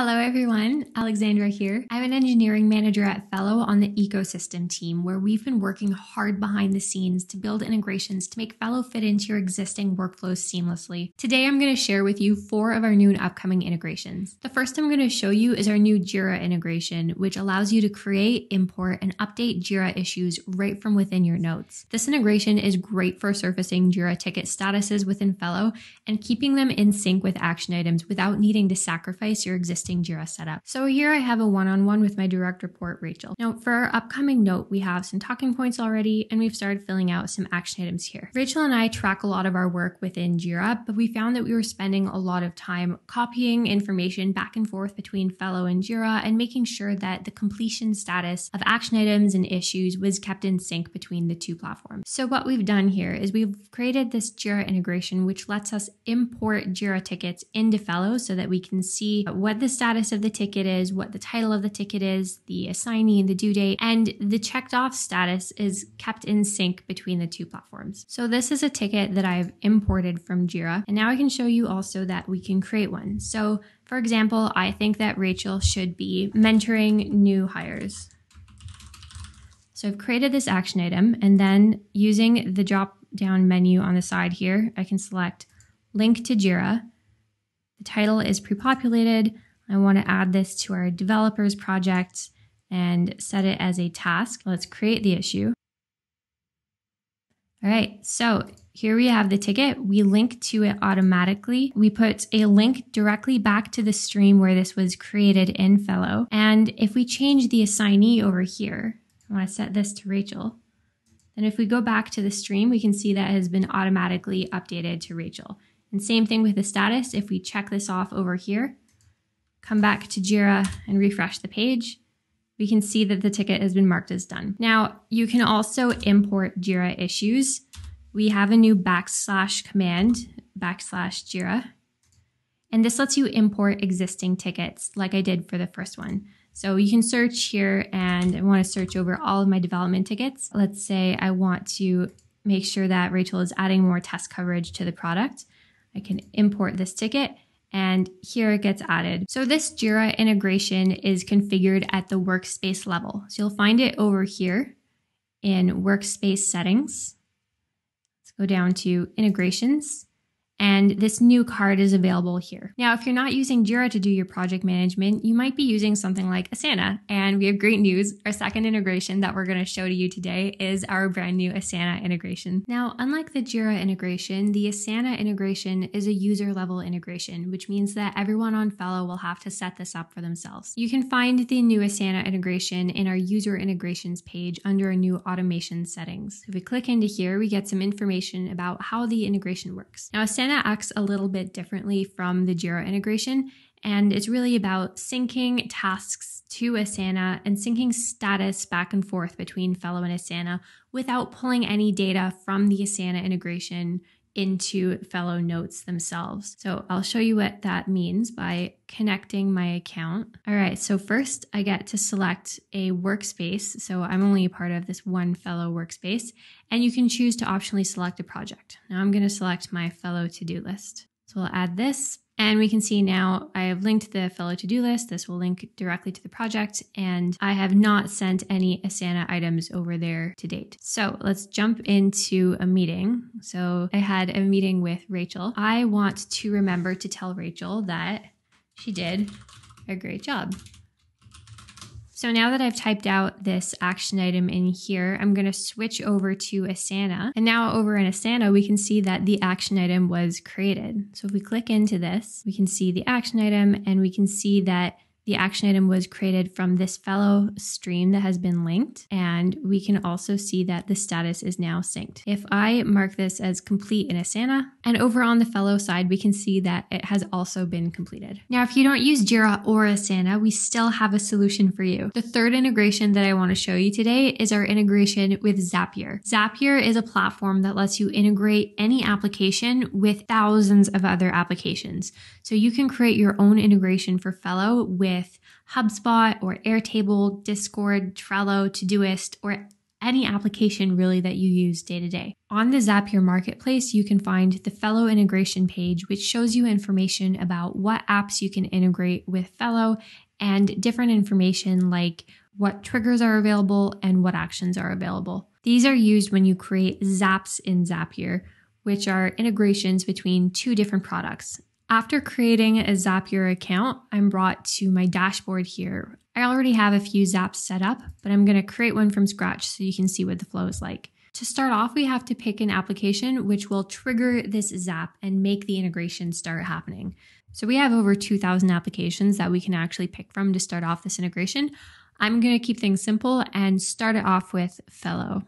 Hello, everyone. Alexandra here. I'm an engineering manager at Fellow on the ecosystem team, where we've been working hard behind the scenes to build integrations to make Fellow fit into your existing workflows seamlessly. Today, I'm going to share with you four of our new and upcoming integrations. The first I'm going to show you is our new Jira integration, which allows you to create, import, and update Jira issues right from within your notes. This integration is great for surfacing Jira ticket statuses within Fellow and keeping them in sync with action items without needing to sacrifice your existing existing Jira setup. So here I have a one-on-one with my direct report, Rachel. Now for our upcoming note, we have some talking points already and we've started filling out some action items here. Rachel and I track a lot of our work within Jira, but we found that we were spending a lot of time copying information back and forth between Fellow and Jira and making sure that the completion status of action items and issues was kept in sync between the two platforms. So what we've done here is we've created this Jira integration, which lets us import Jira tickets into Fellow so that we can see what the status of the ticket is, what the title of the ticket is, the assignee, the due date, and the checked off status is kept in sync between the two platforms. So this is a ticket that I've imported from Jira. And now I can show you also that we can create one. So for example, I think that Rachel should be mentoring new hires. So I've created this action item and then using the drop down menu on the side here, I can select link to Jira. The title is pre-populated. I want to add this to our developers project and set it as a task. Let's create the issue. All right, so here we have the ticket. We link to it automatically. We put a link directly back to the stream where this was created in Fellow. And if we change the assignee over here, I want to set this to Rachel. Then if we go back to the stream, we can see that has been automatically updated to Rachel. And same thing with the status. If we check this off over here, come back to Jira and refresh the page, we can see that the ticket has been marked as done. Now, you can also import Jira issues. We have a new backslash command, backslash Jira, and this lets you import existing tickets like I did for the first one. So you can search here and I want to search over all of my development tickets. Let's say I want to make sure that Rachel is adding more test coverage to the product. I can import this ticket and here it gets added. So this Jira integration is configured at the workspace level. So you'll find it over here in workspace settings. Let's go down to integrations and this new card is available here. Now, if you're not using Jira to do your project management, you might be using something like Asana. And we have great news. Our second integration that we're going to show to you today is our brand new Asana integration. Now, unlike the Jira integration, the Asana integration is a user level integration, which means that everyone on Fellow will have to set this up for themselves. You can find the new Asana integration in our user integrations page under a new automation settings. If we click into here, we get some information about how the integration works. Now, Asana Asana acts a little bit differently from the Jira integration, and it's really about syncing tasks to Asana and syncing status back and forth between Fellow and Asana without pulling any data from the Asana integration into fellow notes themselves. So I'll show you what that means by connecting my account. All right, so first I get to select a workspace. So I'm only a part of this one fellow workspace, and you can choose to optionally select a project. Now I'm gonna select my fellow to-do list. So I'll add this and we can see now I have linked the fellow to-do list. This will link directly to the project and I have not sent any Asana items over there to date. So let's jump into a meeting. So I had a meeting with Rachel. I want to remember to tell Rachel that she did a great job. So now that I've typed out this action item in here, I'm going to switch over to Asana. And now over in Asana, we can see that the action item was created. So if we click into this, we can see the action item and we can see that the action item was created from this fellow stream that has been linked, and we can also see that the status is now synced. If I mark this as complete in Asana, and over on the fellow side, we can see that it has also been completed. Now, if you don't use Jira or Asana, we still have a solution for you. The third integration that I want to show you today is our integration with Zapier. Zapier is a platform that lets you integrate any application with thousands of other applications. So you can create your own integration for Fellow with HubSpot or Airtable, Discord, Trello, Todoist, or any application really that you use day to day. On the Zapier marketplace, you can find the Fellow integration page, which shows you information about what apps you can integrate with Fellow and different information like what triggers are available and what actions are available. These are used when you create zaps in Zapier, which are integrations between two different products. After creating a Zapier account, I'm brought to my dashboard here. I already have a few zaps set up, but I'm going to create one from scratch so you can see what the flow is like. To start off, we have to pick an application which will trigger this zap and make the integration start happening. So we have over 2,000 applications that we can actually pick from to start off this integration. I'm going to keep things simple and start it off with Fellow.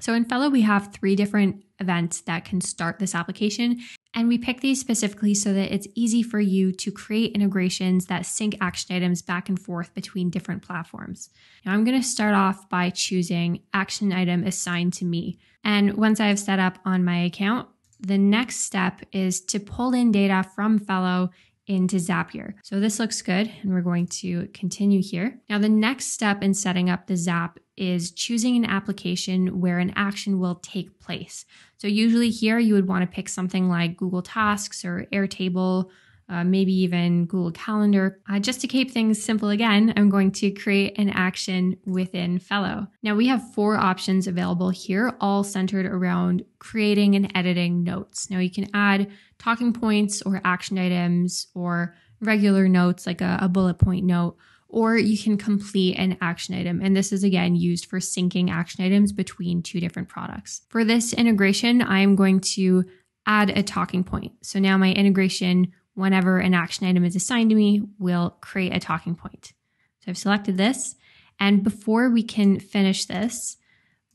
So in Fellow, we have three different events that can start this application. And we pick these specifically so that it's easy for you to create integrations that sync action items back and forth between different platforms. Now, I'm going to start off by choosing action item assigned to me. And once I have set up on my account, the next step is to pull in data from Fellow into Zapier. So this looks good and we're going to continue here. Now the next step in setting up the Zap is choosing an application where an action will take place. So usually here you would want to pick something like Google Tasks or Airtable uh, maybe even Google Calendar. Uh, just to keep things simple again, I'm going to create an action within Fellow. Now we have four options available here, all centered around creating and editing notes. Now you can add talking points or action items or regular notes like a, a bullet point note or you can complete an action item. And this is again used for syncing action items between two different products. For this integration, I'm going to add a talking point. So now my integration whenever an action item is assigned to me, will create a talking point. So I've selected this. And before we can finish this,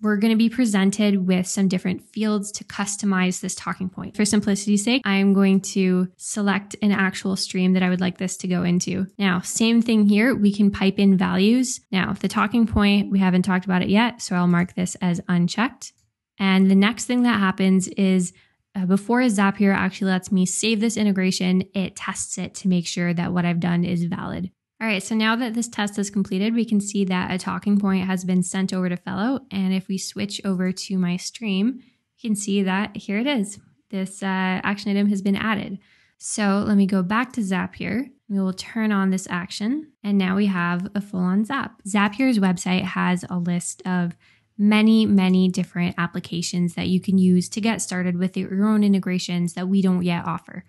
we're going to be presented with some different fields to customize this talking point. For simplicity's sake, I'm going to select an actual stream that I would like this to go into. Now, same thing here, we can pipe in values. Now, the talking point, we haven't talked about it yet, so I'll mark this as unchecked. And the next thing that happens is uh, before Zapier actually lets me save this integration, it tests it to make sure that what I've done is valid. All right, so now that this test is completed, we can see that a talking point has been sent over to Fellow. And if we switch over to my stream, you can see that here it is. This uh, action item has been added. So let me go back to Zapier. We will turn on this action. And now we have a full on Zap. Zapier's website has a list of many, many different applications that you can use to get started with your own integrations that we don't yet offer.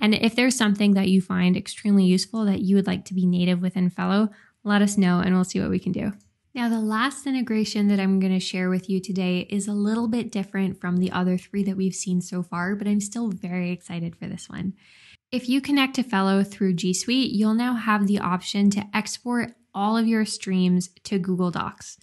And if there's something that you find extremely useful that you would like to be native within Fellow, let us know and we'll see what we can do. Now, the last integration that I'm going to share with you today is a little bit different from the other three that we've seen so far, but I'm still very excited for this one. If you connect to Fellow through G Suite, you'll now have the option to export all of your streams to Google Docs.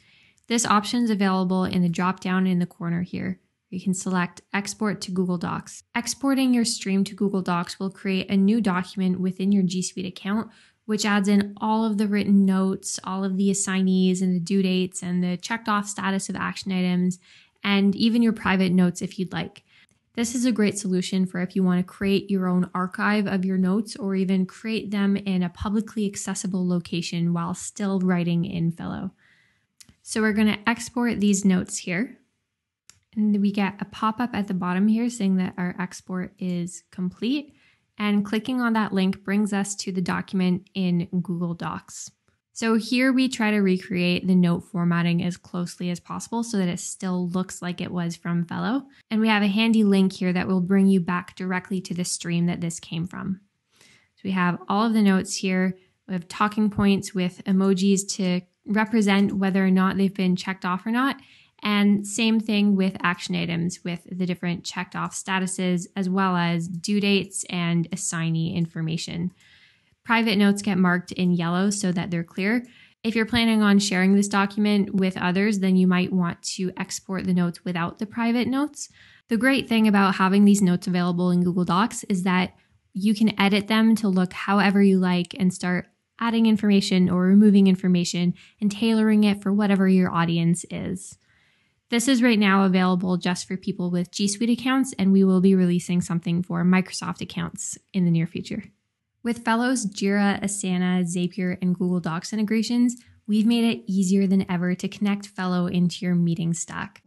This option is available in the drop down in the corner here. You can select Export to Google Docs. Exporting your stream to Google Docs will create a new document within your G Suite account, which adds in all of the written notes, all of the assignees and the due dates, and the checked off status of action items, and even your private notes if you'd like. This is a great solution for if you want to create your own archive of your notes or even create them in a publicly accessible location while still writing in Fellow. So we're going to export these notes here. And we get a pop-up at the bottom here saying that our export is complete. And clicking on that link brings us to the document in Google Docs. So here we try to recreate the note formatting as closely as possible so that it still looks like it was from Fellow. And we have a handy link here that will bring you back directly to the stream that this came from. So we have all of the notes here. We have talking points with emojis to represent whether or not they've been checked off or not. And same thing with action items with the different checked off statuses, as well as due dates and assignee information. Private notes get marked in yellow so that they're clear. If you're planning on sharing this document with others, then you might want to export the notes without the private notes. The great thing about having these notes available in Google Docs is that you can edit them to look however you like and start adding information or removing information and tailoring it for whatever your audience is. This is right now available just for people with G Suite accounts, and we will be releasing something for Microsoft accounts in the near future. With Fellows, Jira, Asana, Zapier, and Google Docs integrations, we've made it easier than ever to connect Fellow into your meeting stack.